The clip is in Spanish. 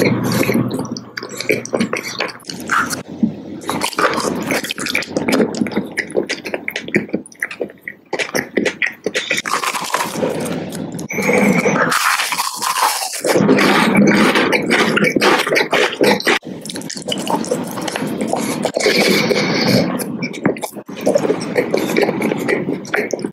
Sí.